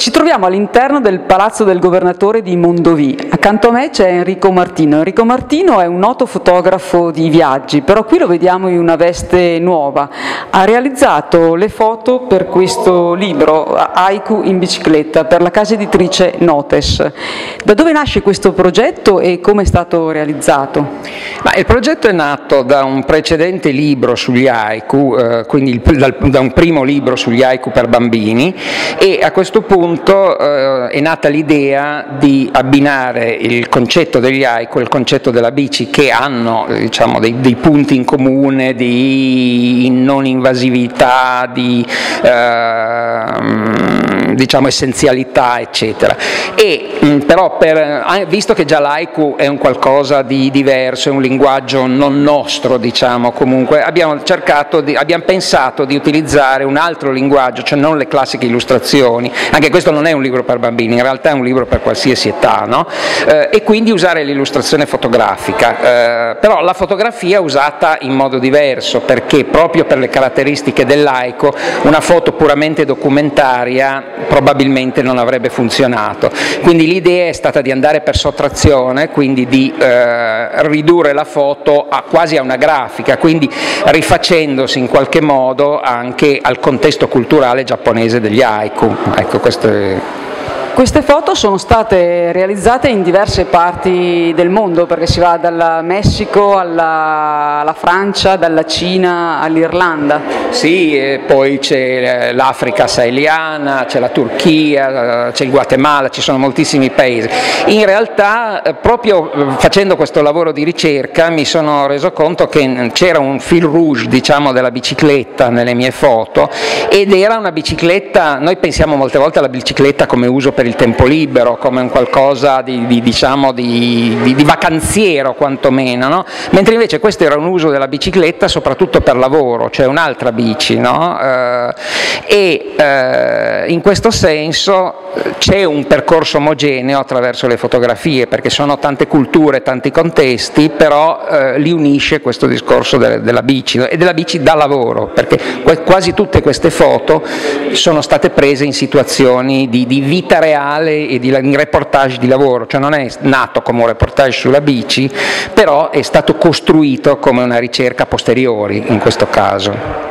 Ci troviamo all'interno del palazzo del governatore di Mondovì. Accanto a me c'è Enrico Martino. Enrico Martino è un noto fotografo di viaggi, però qui lo vediamo in una veste nuova. Ha realizzato le foto per questo libro, Haiku in bicicletta, per la casa editrice Notes. Da dove nasce questo progetto e come è stato realizzato? Ma il progetto è nato da un precedente libro sugli haiku, eh, quindi il, dal, da un primo libro sugli haiku per bambini e a questo punto punto eh, è nata l'idea di abbinare il concetto degli haiku e il concetto della bici che hanno diciamo, dei, dei, punti in comune di non invasività, di eh, diciamo, essenzialità eccetera. E, mh, però per, visto che già l'haiku è un qualcosa di diverso, è un linguaggio non nostro diciamo comunque, abbiamo, cercato di, abbiamo pensato di utilizzare un altro linguaggio, cioè non le classiche illustrazioni, anche questo non è un libro per bambini, in realtà è un libro per qualsiasi età, no? eh, e quindi usare l'illustrazione fotografica, eh, però la fotografia usata in modo diverso, perché proprio per le caratteristiche del laico una foto puramente documentaria probabilmente non avrebbe funzionato, quindi l'idea è stata di andare per sottrazione, quindi di eh, ridurre la foto a, quasi a una grafica, quindi rifacendosi in qualche modo anche al contesto culturale giapponese degli haiku. Ecco, questo è queste foto sono state realizzate in diverse parti del mondo perché si va dal Messico alla, alla Francia, dalla Cina all'Irlanda. Sì, poi c'è l'Africa saheliana, c'è la Turchia, c'è il Guatemala, ci sono moltissimi paesi. In realtà eh, proprio eh, facendo questo lavoro di ricerca mi sono reso conto che c'era un fil rouge diciamo, della bicicletta nelle mie foto ed era una bicicletta, noi pensiamo molte volte alla bicicletta come uso per il tempo libero, come un qualcosa di, di, diciamo, di, di vacanziero quantomeno, no? mentre invece questo era un uso della bicicletta soprattutto per lavoro, cioè un'altra bici, no? eh, e eh, in questo senso eh, c'è un percorso omogeneo attraverso le fotografie, perché sono tante culture, tanti contesti, però eh, li unisce questo discorso de della bici e della bici da lavoro, perché quasi tutte queste foto sono state prese in situazioni di, di vita reale reale e di, in reportage di lavoro, cioè non è nato come un reportage sulla bici, però è stato costruito come una ricerca posteriori in questo caso.